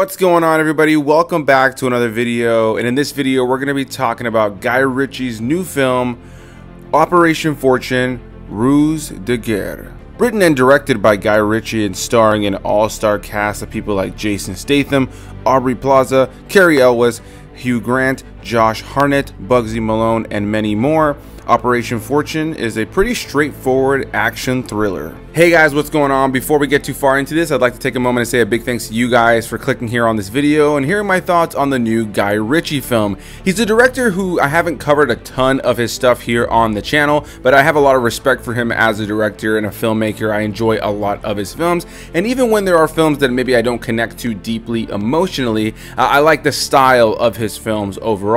What's going on everybody? Welcome back to another video and in this video we're going to be talking about Guy Ritchie's new film Operation Fortune Ruse de Guerre. Written and directed by Guy Ritchie and starring an all-star cast of people like Jason Statham, Aubrey Plaza, Cary Elwes, Hugh Grant, Josh Hartnett, Bugzy Malone, and many more, Operation Fortune is a pretty straightforward action thriller. Hey guys, what's going on? Before we get too far into this, I'd like to take a moment and say a big thanks to you guys for clicking here on this video and hearing my thoughts on the new Guy Ritchie film. He's a director who I haven't covered a ton of his stuff here on the channel, but I have a lot of respect for him as a director and a filmmaker. I enjoy a lot of his films, and even when there are films that maybe I don't connect to deeply emotionally, I like the style of his films overall.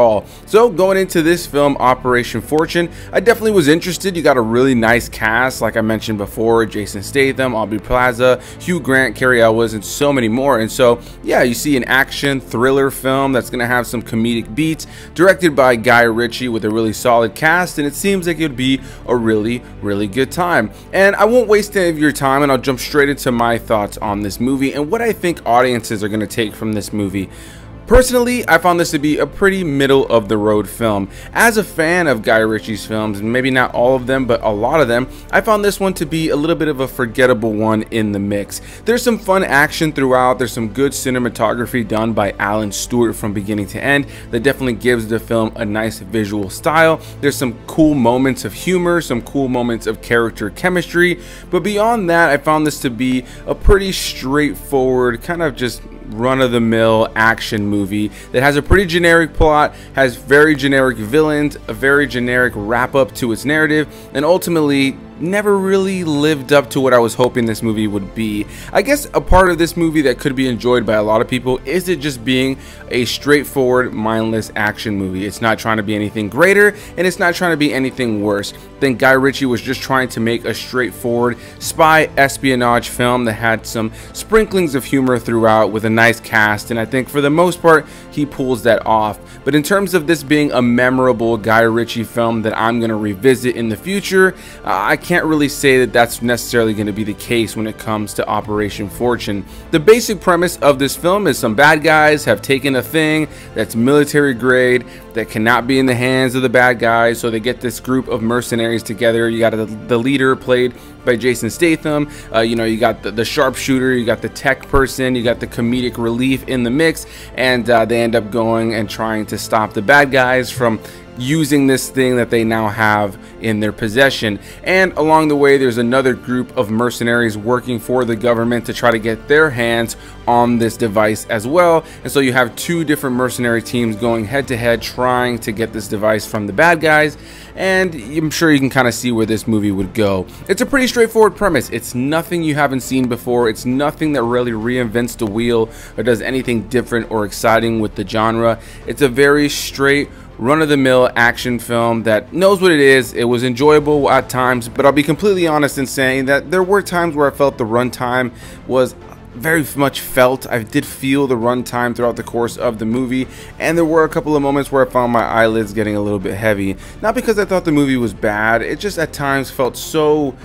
So going into this film, Operation Fortune, I definitely was interested. You got a really nice cast, like I mentioned before, Jason Statham, Aubrey Plaza, Hugh Grant, Cary Elwes, and so many more. And so, yeah, you see an action thriller film that's going to have some comedic beats, directed by Guy Ritchie with a really solid cast, and it seems like it would be a really, really good time. And I won't waste any of your time, and I'll jump straight into my thoughts on this movie and what I think audiences are going to take from this movie. Personally, I found this to be a pretty middle of the road film. As a fan of Guy Ritchie's films, and maybe not all of them, but a lot of them, I found this one to be a little bit of a forgettable one in the mix. There's some fun action throughout, there's some good cinematography done by Alan Stewart from beginning to end that definitely gives the film a nice visual style. There's some cool moments of humor, some cool moments of character chemistry, but beyond that, I found this to be a pretty straightforward, kind of just run-of-the-mill action movie that has a pretty generic plot, has very generic villains, a very generic wrap-up to its narrative, and ultimately never really lived up to what I was hoping this movie would be. I guess a part of this movie that could be enjoyed by a lot of people is it just being a straightforward, mindless action movie. It's not trying to be anything greater and it's not trying to be anything worse. Then Guy Ritchie was just trying to make a straightforward spy espionage film that had some sprinklings of humor throughout with a nice cast and I think for the most part he pulls that off. But in terms of this being a memorable Guy Ritchie film that I'm going to revisit in the future, uh, I can't really say that that's necessarily going to be the case when it comes to Operation Fortune. The basic premise of this film is some bad guys have taken a thing that's military grade that cannot be in the hands of the bad guys, so they get this group of mercenaries together. You got the, the leader played by Jason Statham. Uh, you know, you got the, the, sharpshooter, you got the tech person, you got the comedic relief in the mix, and uh, they end up going and trying to stop the bad guys from using this thing that they now have in their possession. And along the way, there's another group of mercenaries working for the government to try to get their hands on this device as well. And so you have two different mercenary teams going head to head trying to get this device from the bad guys. And I'm sure you can kind of see where this movie would go. It's a pretty straightforward premise. It's nothing you haven't seen before. It's nothing that really reinvents the wheel or does anything different or exciting with the genre. It's a very straight run-of-the-mill action film that knows what it is. It was enjoyable at times, but I'll be completely honest in saying that there were times where I felt the runtime was very much felt. I did feel the runtime throughout the course of the movie, and there were a couple of moments where I found my eyelids getting a little bit heavy. Not because I thought the movie was bad, it just at times felt so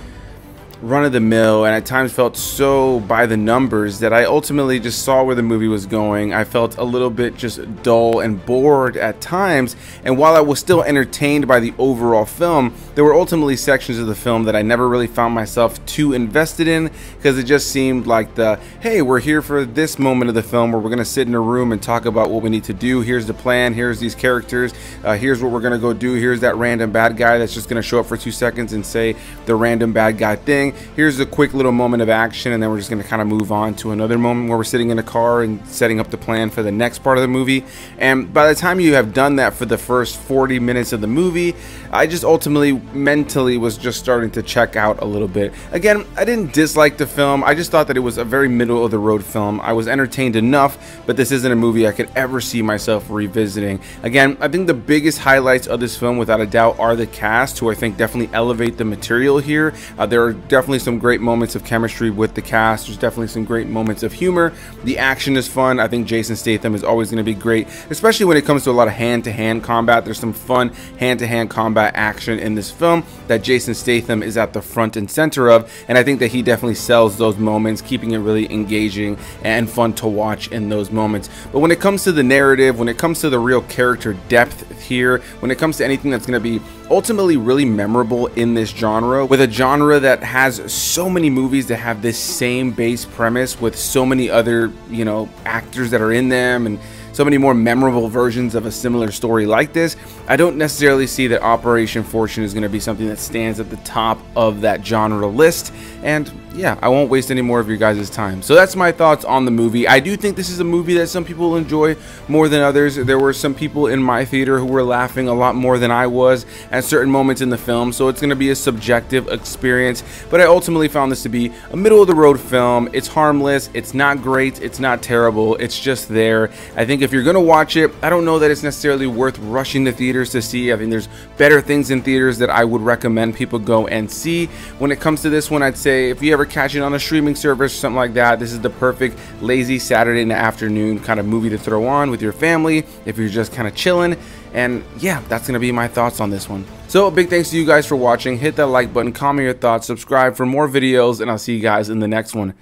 run of the mill and at times felt so by the numbers that I ultimately just saw where the movie was going. I felt a little bit just dull and bored at times. And while I was still entertained by the overall film, there were ultimately sections of the film that I never really found myself too invested in because it just seemed like the hey, we're here for this moment of the film where we're going to sit in a room and talk about what we need to do. Here's the plan. Here's these characters. Uh, here's what we're going to go do. Here's that random bad guy that's just going to show up for two seconds and say the random bad guy thing here's a quick little moment of action and then we're just going to kind of move on to another moment where we're sitting in a car and setting up the plan for the next part of the movie. And by the time you have done that for the first 40 minutes of the movie I just ultimately mentally was just starting to check out a little bit. Again I didn't dislike the film. I just thought that it was a very middle of the road film. I was entertained enough but this isn't a movie I could ever see myself revisiting. Again I think the biggest highlights of this film without a doubt are the cast who I think definitely elevate the material here. Uh, there are definitely some great moments of chemistry with the cast. There's definitely some great moments of humor. The action is fun. I think Jason Statham is always going to be great, especially when it comes to a lot of hand-to-hand combat. There's some fun hand-to-hand -hand combat action in this film that Jason Statham is at the front and center of, and I think that he definitely sells those moments, keeping it really engaging and fun to watch in those moments. But when it comes to the narrative, when it comes to the real character depth here, when it comes to anything that's going to be ultimately really memorable in this genre with a genre that has so many movies that have this same base premise with so many other, you know, actors that are in them and so many more memorable versions of a similar story like this, I don't necessarily see that Operation Fortune is going to be something that stands at the top of that genre list. And yeah, I won't waste any more of your guys' time. So that's my thoughts on the movie. I do think this is a movie that some people enjoy more than others. There were some people in my theater who were laughing a lot more than I was at certain moments in the film, so it's going to be a subjective experience. But I ultimately found this to be a middle of the road film. It's harmless, it's not great, it's not terrible, it's just there. I think if you're going to watch it, I don't know that it's necessarily worth rushing to theaters to see. I think there's better things in theaters that I would recommend people go and see. When it comes to this one, I'd say if you ever catch it on a streaming service or something like that, this is the perfect lazy Saturday in the afternoon kind of movie to throw on with your family if you're just kind of chilling. And yeah, that's to be my thoughts on this one. So big thanks to you guys for watching. Hit that like button, comment your thoughts, subscribe for more videos, and I'll see you guys in the next one.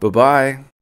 Bye-bye.